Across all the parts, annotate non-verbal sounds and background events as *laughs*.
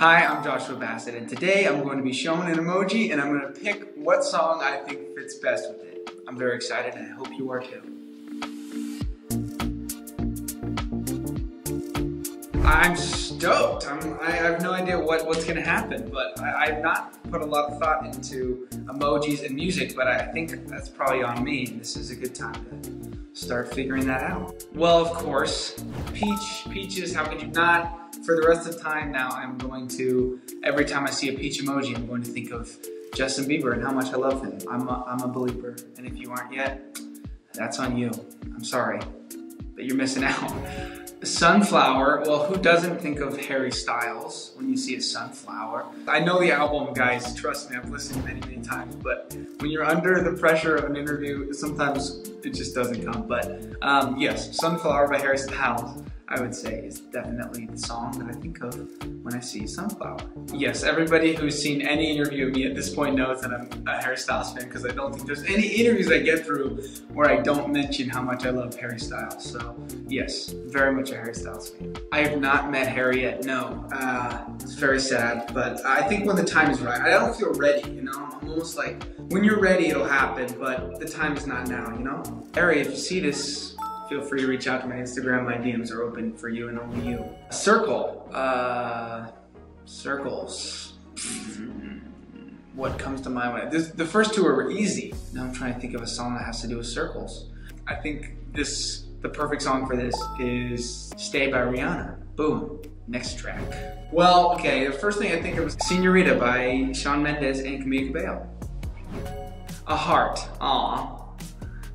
Hi, I'm Joshua Bassett, and today I'm going to be shown an emoji and I'm going to pick what song I think fits best with it. I'm very excited and I hope you are too. I'm stoked. I'm, I have no idea what, what's going to happen, but I, I've not put a lot of thought into emojis and music, but I think that's probably on me. and This is a good time to start figuring that out. Well, of course, Peach, Peaches, how could you not? For the rest of time now, I'm going to, every time I see a Peach emoji, I'm going to think of Justin Bieber and how much I love him. I'm a, I'm a believer, and if you aren't yet, that's on you. I'm sorry, but you're missing out. Sunflower, well, who doesn't think of Harry Styles when you see a sunflower? I know the album, guys, trust me, I've listened many, many times, but when you're under the pressure of an interview, sometimes it just doesn't come. But um, yes, Sunflower by Harry Styles. I would say is definitely the song that I think of when I see Sunflower. Yes, everybody who's seen any interview of me at this point knows that I'm a Harry Styles fan because I don't think there's any interviews I get through where I don't mention how much I love Harry Styles. So yes, very much a Harry Styles fan. I have not met Harry yet, no. Uh, it's very sad, but I think when the time is right, I don't feel ready, you know? I'm almost like, when you're ready, it'll happen, but the time is not now, you know? Harry, if you see this, feel free to reach out to my Instagram. My DMs are open for you and only you. Circle. Uh, circles. What comes to mind? This, the first two are easy. Now I'm trying to think of a song that has to do with circles. I think this, the perfect song for this is Stay by Rihanna. Boom. Next track. Well, okay, the first thing I think of is Senorita by Shawn Mendes and Camila Cabello. A heart. Aw.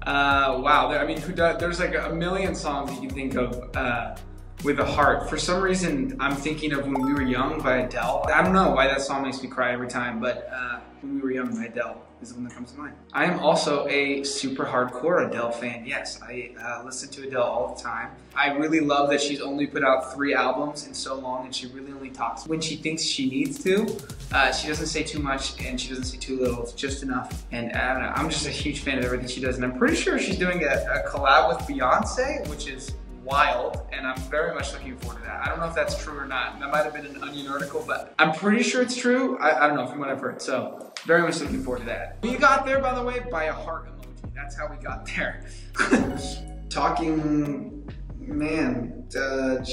Uh, wow, I mean, does, there's like a million songs you think of uh, with a heart. For some reason, I'm thinking of When We Were Young by Adele. I don't know why that song makes me cry every time, but uh, When We Were Young by Adele is the one that comes to mind. I am also a super hardcore Adele fan. Yes, I uh, listen to Adele all the time. I really love that she's only put out three albums in so long and she really only talks when she thinks she needs to. Uh, she doesn't say too much and she doesn't say too little, it's just enough. And I don't know, I'm just a huge fan of everything she does. And I'm pretty sure she's doing a, a collab with Beyonce, which is wild, and I'm very much looking forward to that. I don't know if that's true or not. That might have been an Onion article, but I'm pretty sure it's true. I, I don't know from what I've heard, so very much looking forward to that. We got there, by the way, by a heart emoji. That's how we got there. *laughs* Talking, man, uh.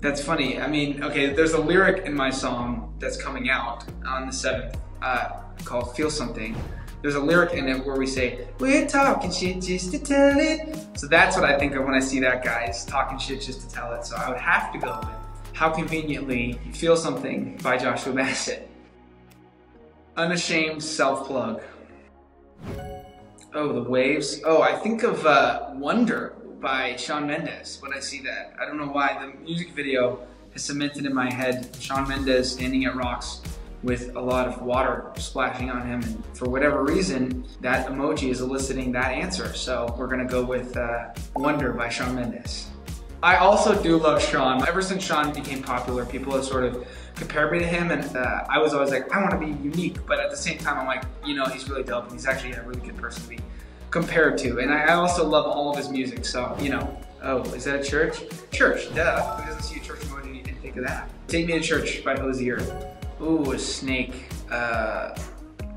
That's funny. I mean, okay, there's a lyric in my song that's coming out on the 7th uh, called Feel Something there's a lyric in it where we say, we're talking shit just to tell it. So that's what I think of when I see that guy, is talking shit just to tell it. So I would have to go with How Conveniently You Feel Something by Joshua Bassett. Unashamed Self-Plug. Oh, the waves. Oh, I think of uh, Wonder by Shawn Mendes when I see that. I don't know why. The music video has cemented in my head Shawn Mendes standing at rocks with a lot of water splashing on him. And for whatever reason, that emoji is eliciting that answer. So we're gonna go with uh, Wonder by Shawn Mendes. I also do love Shawn. Ever since Shawn became popular, people have sort of compared me to him and uh, I was always like, I wanna be unique, but at the same time, I'm like, you know, he's really dope and he's actually a really good person to be compared to. And I also love all of his music, so, you know, oh, is that a church? Church, duh. Who doesn't see a church emoji and think of that? Take Me to Church by Hozier. Ooh, a snake. Uh,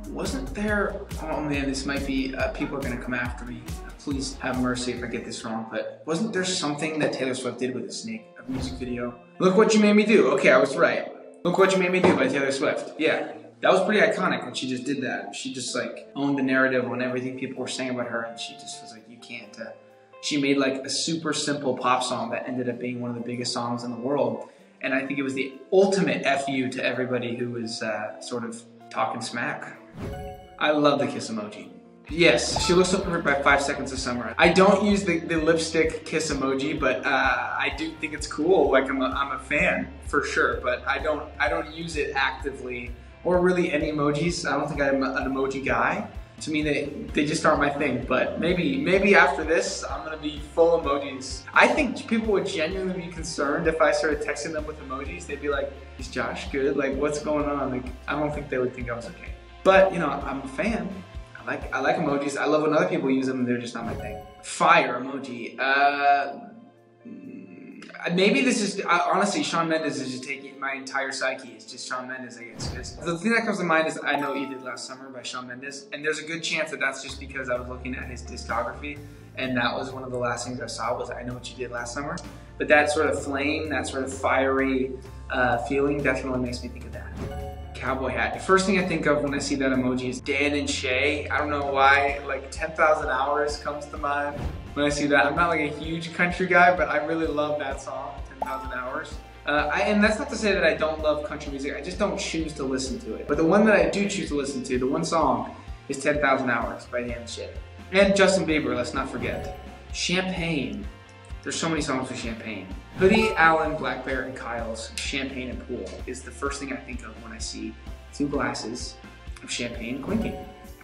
wasn't there, oh man, this might be, uh, people are gonna come after me. Please have mercy if I get this wrong, but wasn't there something that Taylor Swift did with a snake, a music video? Look What You Made Me Do. Okay, I was right. Look What You Made Me Do by Taylor Swift. Yeah, that was pretty iconic when she just did that. She just like owned the narrative on everything people were saying about her and she just was like, you can't. Uh, she made like a super simple pop song that ended up being one of the biggest songs in the world and I think it was the ultimate FU to everybody who was uh, sort of talking smack. I love the kiss emoji. Yes, she looks so perfect by five seconds of summer. I don't use the, the lipstick kiss emoji, but uh, I do think it's cool. Like I'm a, I'm a fan for sure, but I don't I don't use it actively or really any emojis. I don't think I'm an emoji guy to me they, they just aren't my thing. But maybe maybe after this i'm gonna be full emojis. I think people would genuinely be concerned if i started texting them with emojis. They'd be like is josh good? Like what's going on? Like i don't think they would think i was okay. But you know i'm a fan. I like i like emojis. I love when other people use them they're just not my thing. Fire emoji. Uh maybe this is honestly Shawn Mendes is just taking my entire psyche. It's just Shawn Mendes, guess. Because the thing that comes to mind is I know you did last summer by Shawn Mendes, and there's a good chance that that's just because I was looking at his discography, and that was one of the last things I saw was I know what you did last summer. But that sort of flame, that sort of fiery uh, feeling, definitely makes me think of that. Cowboy hat. The first thing I think of when I see that emoji is Dan and Shay. I don't know why, like 10,000 Hours comes to mind when I see that. I'm not like a huge country guy, but I really love that song, 10,000 Hours. Uh, I, and that's not to say that I don't love country music, I just don't choose to listen to it. But the one that I do choose to listen to, the one song, is 10,000 Hours by Dan and Shay. And Justin Bieber, let's not forget. Champagne. There's so many songs with Champagne. Hoodie, Allen, blackbear, and Kyle's Champagne and Pool is the first thing I think of when I see two glasses of champagne clinking.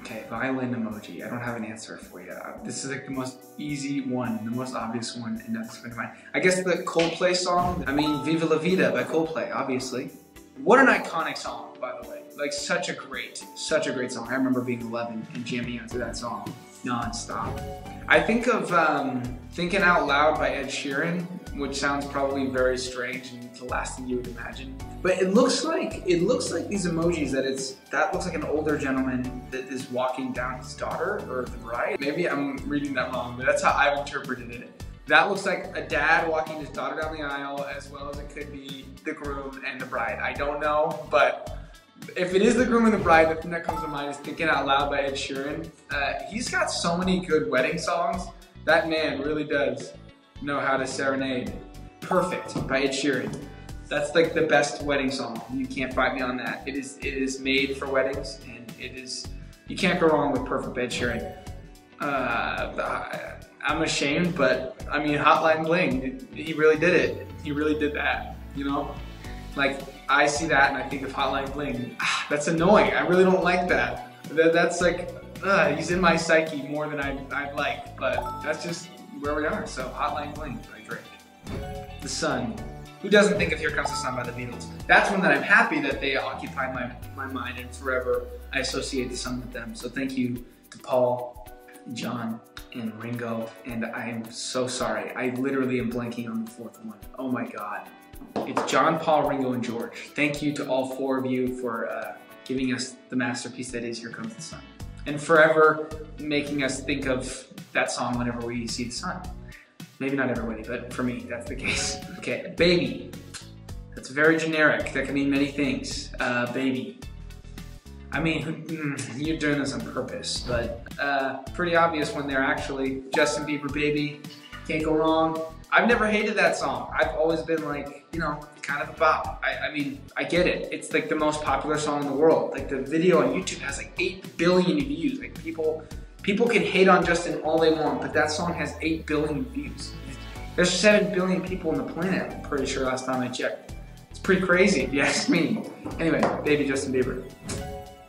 Okay, violin emoji. I don't have an answer for you. This is like the most easy one, the most obvious one, and coming to mind. I guess the Coldplay song. I mean, Viva La Vida by Coldplay, obviously. What an iconic song, by the way. Like such a great, such a great song. I remember being 11 and jamming out to that song non-stop. I think of um, Thinking Out Loud by Ed Sheeran, which sounds probably very strange and the last thing you would imagine. But it looks like it looks like these emojis that it's that looks like an older gentleman that is walking down his daughter or the bride. Maybe I'm reading that wrong, but that's how I've interpreted it. That looks like a dad walking his daughter down the aisle as well as it could be the groom and the bride. I don't know, but if it is the groom and the bride, the thing that comes to mind is Thinking Out Loud by Ed Sheeran. Uh, he's got so many good wedding songs. That man really does know how to serenade. Perfect by Ed Sheeran. That's like the best wedding song. You can't fight me on that. It is it is made for weddings and it is, you can't go wrong with Perfect by Ed Sheeran. Uh, I'm ashamed, but I mean, Hotline Bling, he really did it. He really did that, you know? Like, I see that and I think of Hotline Bling. Ah, that's annoying. I really don't like that. that that's like, he's in my psyche more than I, I'd like, but that's just where we are. So Hotline Bling by Drake. The Sun. Who doesn't think of Here Comes the Sun by the Beatles? That's one that I'm happy that they occupy my, my mind and forever I associate the sun with them. So thank you to Paul, John, and Ringo. And I'm so sorry. I literally am blanking on the fourth one. Oh my God. It's John, Paul, Ringo, and George. Thank you to all four of you for uh, giving us the masterpiece that is Here Comes the Sun. And forever making us think of that song whenever we see the sun. Maybe not everybody, but for me, that's the case. *laughs* Okay, baby. That's very generic. That can mean many things. Uh, baby. I mean, mm, you're doing this on purpose, but uh, pretty obvious when they're actually Justin Bieber, baby. Can't go wrong. I've never hated that song. I've always been like, you know, kind of about. I, I, mean, I get it. It's like the most popular song in the world. Like the video on YouTube has like 8 billion views. Like people, people can hate on Justin all they want, but that song has 8 billion views. There's 7 billion people on the planet, I'm pretty sure last time I checked. It's pretty crazy if you ask me. Anyway, baby Justin Bieber.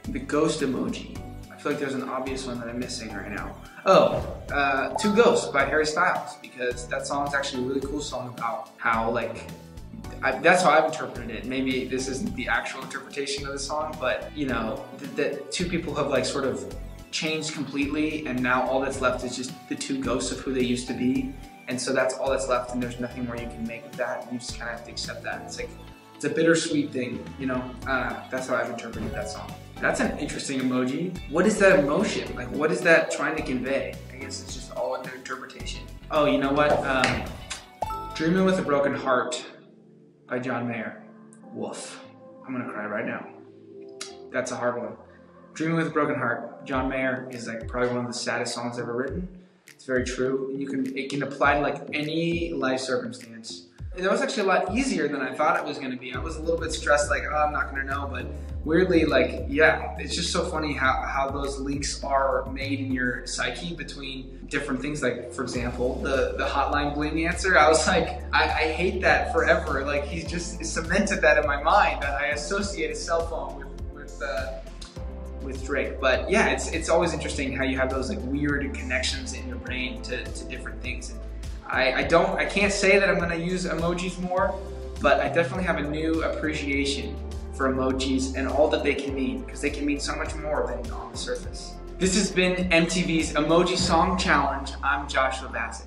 The ghost emoji. I feel like there's an obvious one that I'm missing right now. Oh, uh, Two Ghosts by Harry Styles, because that song is actually a really cool song about how, like, I, that's how I've interpreted it. Maybe this isn't the actual interpretation of the song, but, you know, that two people have, like, sort of changed completely, and now all that's left is just the two ghosts of who they used to be. And so that's all that's left, and there's nothing more you can make of that. You just kind of have to accept that. It's like, it's a bittersweet thing, you know? Uh, that's how I've interpreted that song. That's an interesting emoji. What is that emotion? Like, what is that trying to convey? I guess it's just all under interpretation. Oh, you know what? Um, Dreaming with a Broken Heart by John Mayer. Woof. I'm gonna cry right now. That's a hard one. Dreaming with a Broken Heart. John Mayer is like probably one of the saddest songs ever written. It's very true. And you can it can apply to like any life circumstance. That was actually a lot easier than I thought it was gonna be. I was a little bit stressed, like, oh, I'm not gonna know, but weirdly, like, yeah, it's just so funny how, how those links are made in your psyche between different things. Like, for example, the, the hotline bling answer, I was like, I, I hate that forever. Like, he's just cemented that in my mind that I associate a cell phone with, with, uh, with Drake. But yeah, it's, it's always interesting how you have those like weird connections in your brain to, to different things. I, I don't, I can't say that I'm gonna use emojis more, but I definitely have a new appreciation for emojis and all that they can mean because they can mean so much more than on the surface. This has been MTV's Emoji Song Challenge. I'm Joshua Bassett.